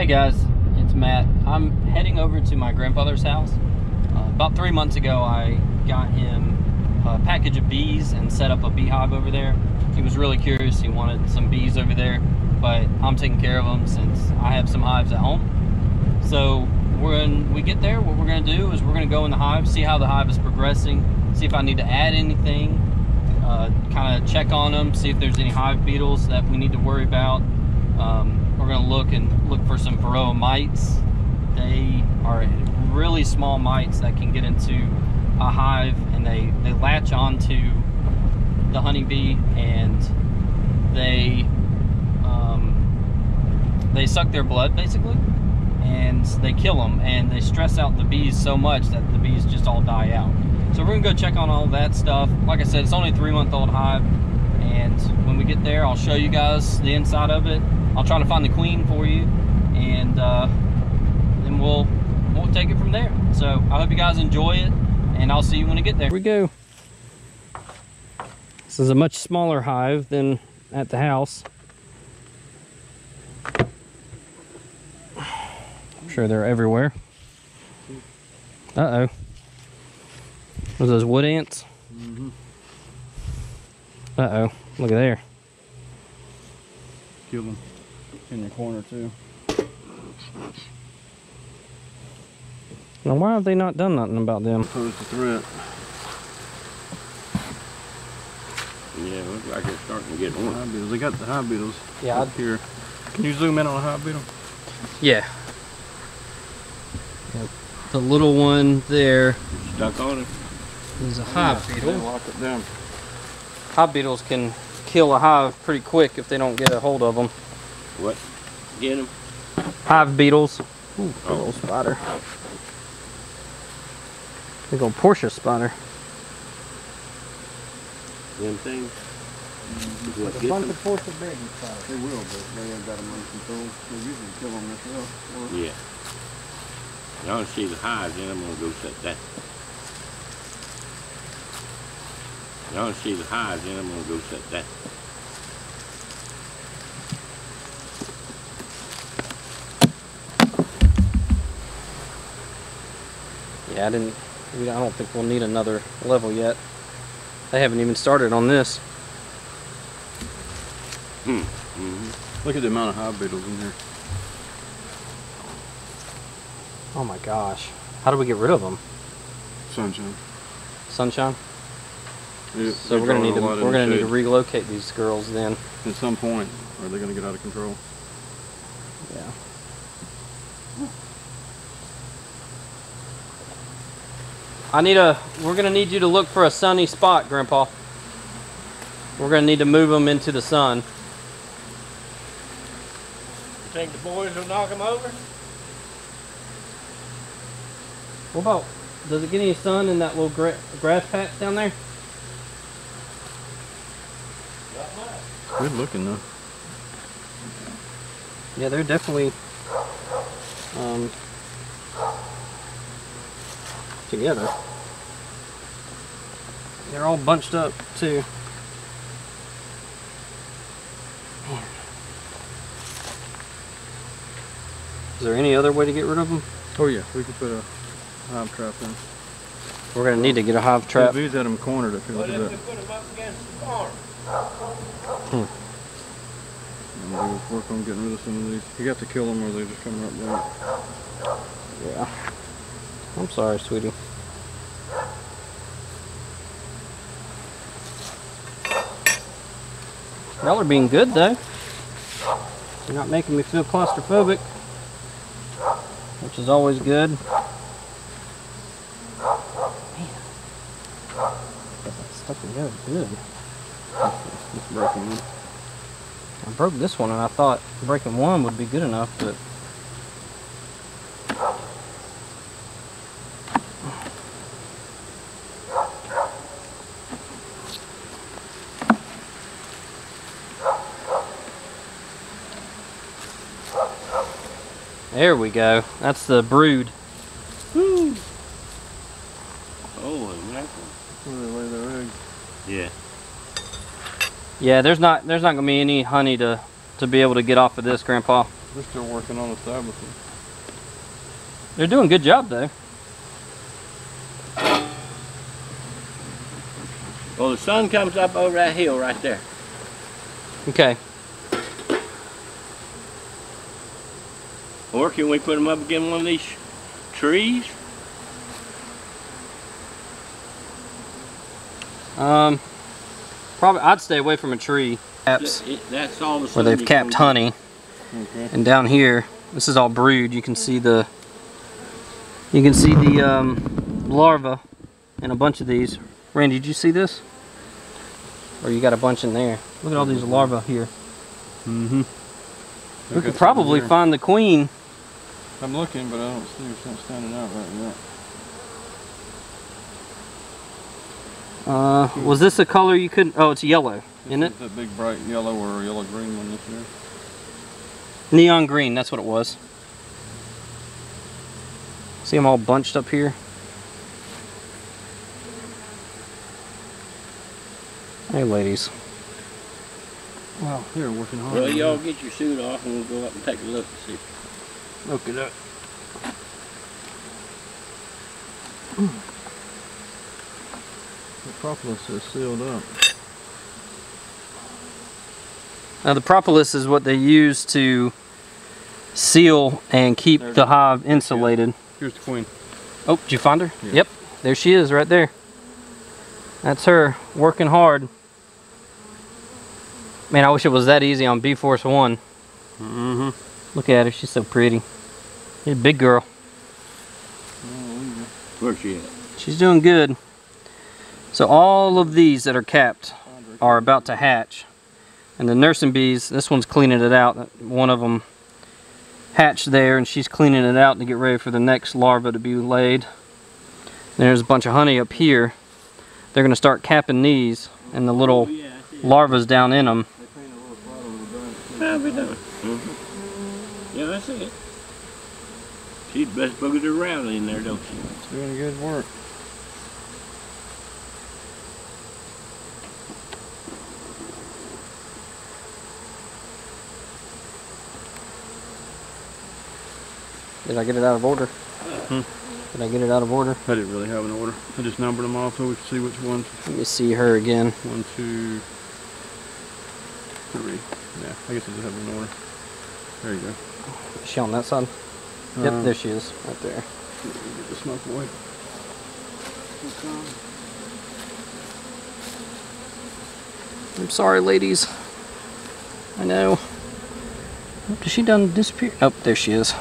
Hey guys, it's Matt. I'm heading over to my grandfather's house. Uh, about three months ago, I got him a package of bees and set up a beehive over there. He was really curious. He wanted some bees over there, but I'm taking care of them since I have some hives at home. So when we get there, what we're going to do is we're going to go in the hive, see how the hive is progressing, see if I need to add anything, uh, kind of check on them, see if there's any hive beetles that we need to worry about. Um, we're going to look for some varroa mites. They are really small mites that can get into a hive and they, they latch onto the honeybee and they um, they suck their blood basically and they kill them and they stress out the bees so much that the bees just all die out. So we're gonna go check on all that stuff. Like I said, it's only a three month old hive and when we get there, I'll show you guys the inside of it. I'll try to find the queen for you and uh, then we'll we'll take it from there. So I hope you guys enjoy it and I'll see you when I get there. Here we go. This is a much smaller hive than at the house. I'm sure they're everywhere. Uh-oh. Are those wood ants? Mm-hmm. Uh-oh. Look at there. Kill them in the corner too. Now why have they not done nothing about them? Pose the threat. Yeah, looks like it's starting to get warm. Hive beetles. They got the hive beetles Yeah, up here. Can you zoom in on a hive beetle? Yeah. Yep. The little one there Stuck on it. is a hive They beetle. lock it down. Hive beetles can kill a hive pretty quick if they don't get a hold of them. What? Get him? Hive beetles. Ooh, Oh. little spider. Big old Porsche spider. Them things? What, A get bunch them? of Porsche baby spiders. They will, but they ain't got them under control. They usually kill them themselves. Or Yeah. Y'all see the hives, then I'm gonna go set that. Y'all see the hives, then I'm gonna go set that. Yeah, I didn't. we- I don't think we'll need another level yet. They haven't even started on this. Mm-hmm. Look at the amount of hive beetles in here. Oh my gosh. How do we get rid of them? Sunshine. Sunshine. So we're gonna need to a lot in we're gonna need to relocate these girls then. At some point, are they gonna get out of control? Yeah. I need a. We're gonna need you to look for a sunny spot, Grandpa. We're gonna need to move them into the sun. You think the boys will knock them over? What about? Does it get any sun in that little gra- grass patch down there? Not much. Good looking though. Yeah, they're definitely um, together. They're all bunched up too. Man. Is there any other way to get rid of them? Oh yeah, we could put a hive trap in. We're gonna need to get a hive trap. These had them cornered if you look What at if that. we put them up against the barn? Hmm. And we'll work on getting rid of some of these. You got to kill them or they just come right down. Yeah. I'm sorry, sweetie. Y'all are being good though. You're not making me feel claustrophobic, which is always good. Man, stuck together good. It's breaking. I broke this one and I thought breaking one would be good enough, but There we go. That's the brood. Oh, exactly. Where they lay their eggs. Yeah. Yeah, there's not there's not gonna be any honey to to be able to get off of this, Grandpa. They're still working on establishing. They're doing a good job though. Well, the sun comes up over that hill right there. Okay. Or can we put them up against one of these trees? Um, probably I'd stay away from a tree. Caps It- That's all the where they've capped honey, Okay. and down here, this is all brood. You can see the, you can see the um, larva, in a bunch of these. Randy, did you see this? Or you got a bunch in there? Look at all these larvae here. Mm-hmm. We could probably find the queen. I'm looking, but I don't see it's not standing out right now. Uh, was this a color you couldn't? Oh, it's yellow, isn't This it? is That big bright yellow or yellow green one this year. Neon green. That's what it was. See them all bunched up here. Hey, ladies. Wow, they're working hard. Well, y'all get your suit off and we'll go up and take a look and see. Look at that. The propolis is sealed up. Now, the propolis is what they use to seal and keep There the hive insulated. Here's the queen. Oh, did you find her? Yeah. Yep, there she is right there. That's her working hard. Man, I wish it was that easy on B Force 1. Mm-hmm. Look at her, she's so pretty. She's a big girl. Where's she at? She's doing good. So all of these that are capped are about to hatch. And the nursing bees, this one's cleaning it out. One of them hatched there and she's cleaning it out to get ready for the next larva to be laid. There's a bunch of honey up here. They're going to start capping these and the little Oh, yeah, I see it. larva's down in them. How we doing? Yeah, I see it. She's the best boogered around in there, don't she? Doing good work. Did I get it out of order? Hmm. Did I get it out of order? I didn't really have an order. I just numbered them off so we could see which ones. Let me see her again. One, two, three. Yeah, I guess I just have an order. There you go. Is she on that side? Yep, Uh, there she is, right there. Get the smoke away. I'm sorry, ladies. I know. Oh, she done disappear? Oh, there she is.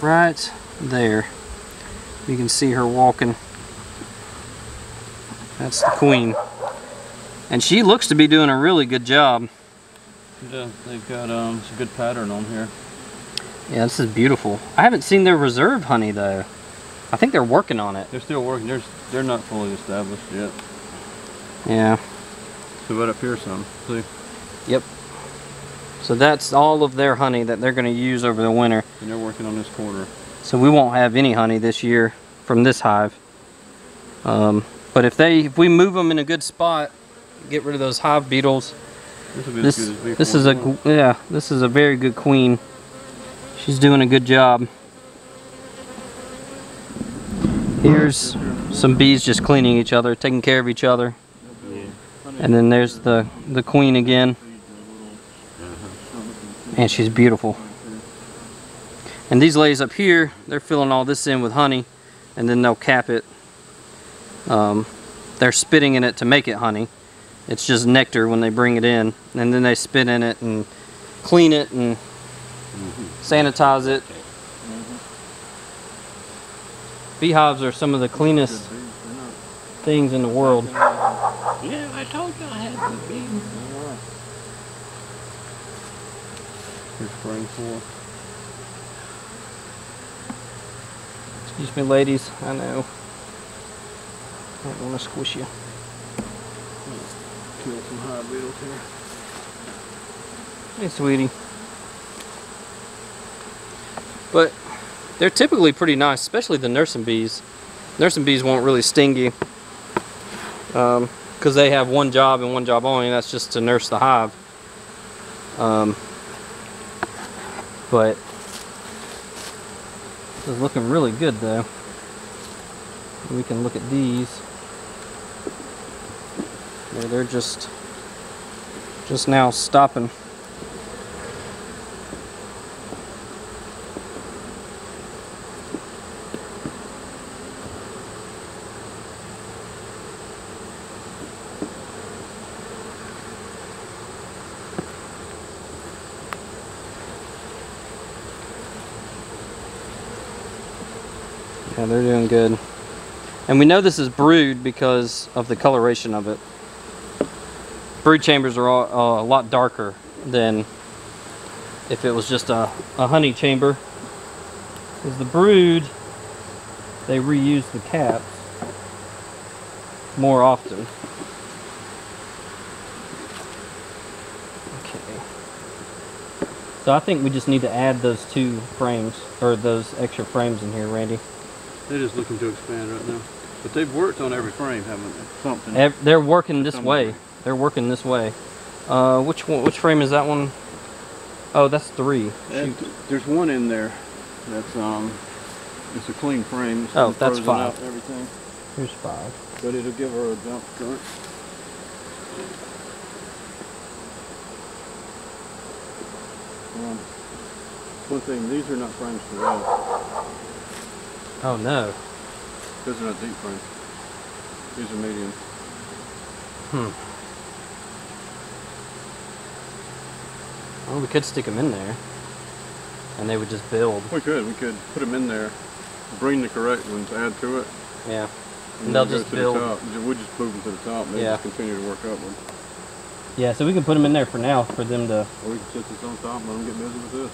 Right there. You can see her walking. That's the queen. And she looks to be doing a really good job. Yeah, they've got um, some good pattern on here. Yeah, this is beautiful. I haven't seen their reserve honey though. I think they're working on it. They're still working. They're, they're not fully established yet. Yeah. So right up here some. See? Yep. So that's all of their honey that they're going to use over the winter. And they're working on this corner. So we won't have any honey this year from this hive. Um, but if they, if we move them in a good spot, get rid of those hive beetles. This This, as good as this is a, B41. g- yeah, this is a very good queen. She's doing a good job. Here's some bees just cleaning each other, taking care of each other. And then there's the, the queen again. And she's beautiful. And these ladies up here, they're filling all this in with honey, and then they'll cap it. Um, they're spitting in it to make it honey. It's just nectar when they bring it in, and then they spit in it and clean it and mm-hmm. sanitize it. Mm-hmm. Beehives are some of the cleanest things in the world. Yeah, I told you I had good bees. Here's spring four. Excuse me, ladies. I know. I don't want to squish you. Some hive beetles here. Hey, sweetie. But they're typically pretty nice, especially the nursing bees. Nursing bees won't really sting you because they have one job and one job only, and that's just to nurse the hive. Um, But this is looking really good though. We can look at these. Yeah, they're just just now stopping. Yeah, they're doing good. And we know this is brood because of the coloration of it. Brood chambers are all, uh, a lot darker than if it was just a, a honey chamber. Because the brood, they reuse the caps more often. Okay. So I think we just need to add those two frames, or those extra frames in here, Randy. They're just looking to expand right now. But they've worked on every frame, haven't they? Something. Ev- They're working this some way. They're working this way. Uh, which one? Which frame is that one? Oh, that's three. There's one in there that's um, it's a clean frame. It's Oh, that's five. everything, Here's five. but it'll give her a jump start. Um, one thing, these are not frames for that. Oh no. Those are not deep frames. These are medium. Well, we could stick them in there, and they would just build. We could, we could put them in there, bring the correct ones, add to it, Yeah. and They'll then go just to build. the top. We'll just move them to the top, and Yeah. just continue to work upward. Yeah. So we can put them in there for now for them to. Or we can set this on top and let them get busy with this.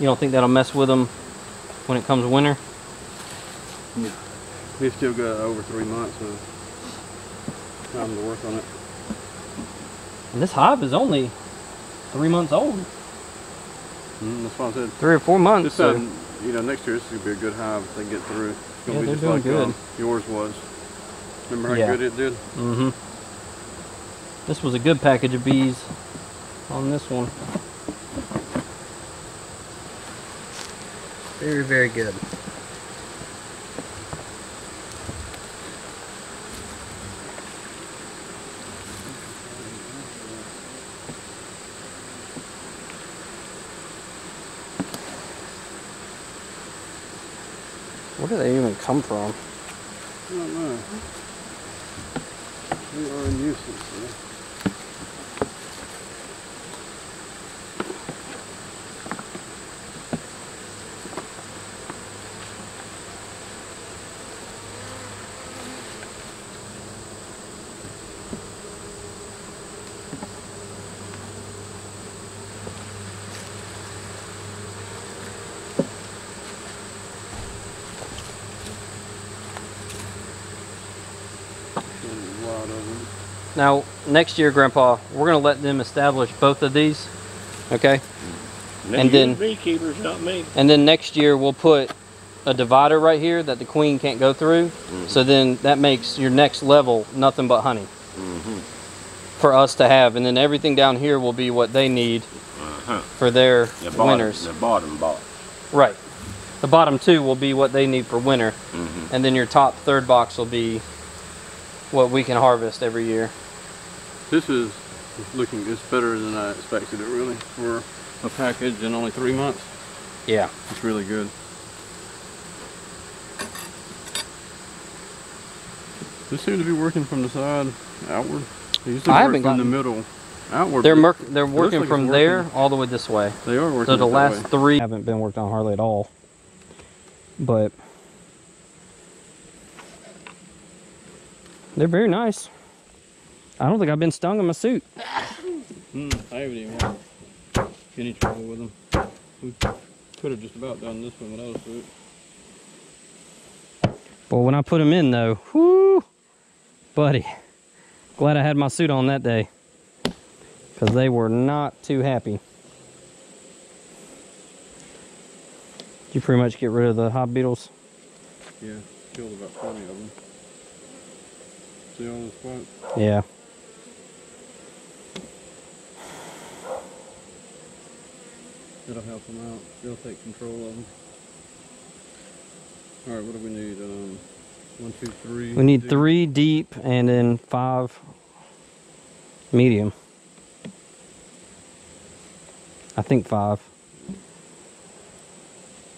You don't think that'll mess with them when it comes winter? Yeah. We've still got over three months of time to work on it. And this hive is only three months old. Mm, that's what I said. Three or four months. This so- time, you know, next year this is gonna be a good hive if they get through. It's gonna Yeah, be they're just doing like good. um, yours was. Remember how Yeah. good it did? Mm-hmm. This was a good package of bees on this one. Very, very good. Where do they even come from? I don't know. We are useless. Now, next year, Grandpa, we're going to let them establish both of these. Okay? And then- beekeepers, not me. And then next year, we'll put a divider right here that the queen can't go through. So then that makes your next level nothing but honey Mm-hmm. for us to have. And then everything down here will be what they need Uh-huh. for their The bottom, winters. the bottom box. Right. The bottom two will be what they need for winter. Mm-hmm. And then your top third box will be what we can harvest every year. This is looking, it's better than I expected it really for a package in only three months. Yeah. It's really good. This seems to be working from the side outward. They usually I work haven't from the gotten- middle outward. They're but they're working like from it's there all the way this way. They are working So the last way. three haven't been worked on hardly at all. But they're very nice. I don't think I've been stung in my suit. Mm, I haven't even had any trouble with them. We could have just about done this one without a suit. But when I put them in though, whoo, buddy, glad I had my suit on that day. Because they were not too happy. You pretty much get rid of the hive beetles? Yeah, killed about 20 of them. See all those spots? Yeah. It'll help them out. It'll take control of them. All right, what do we need? Um, one, two, three. We need deep. three deep and then five medium. I think five,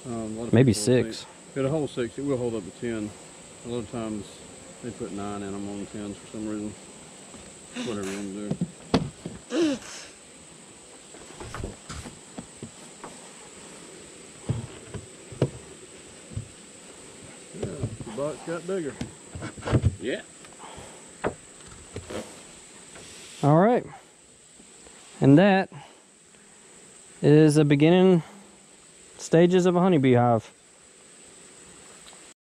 Um, a maybe think- six. If it'll hold six, it will hold up to ten. A lot of times they put nine in them on tens for some reason. Whatever you want to do. Yeah, the box got bigger. Yeah. All right. And that is the beginning stages of a honeybee hive.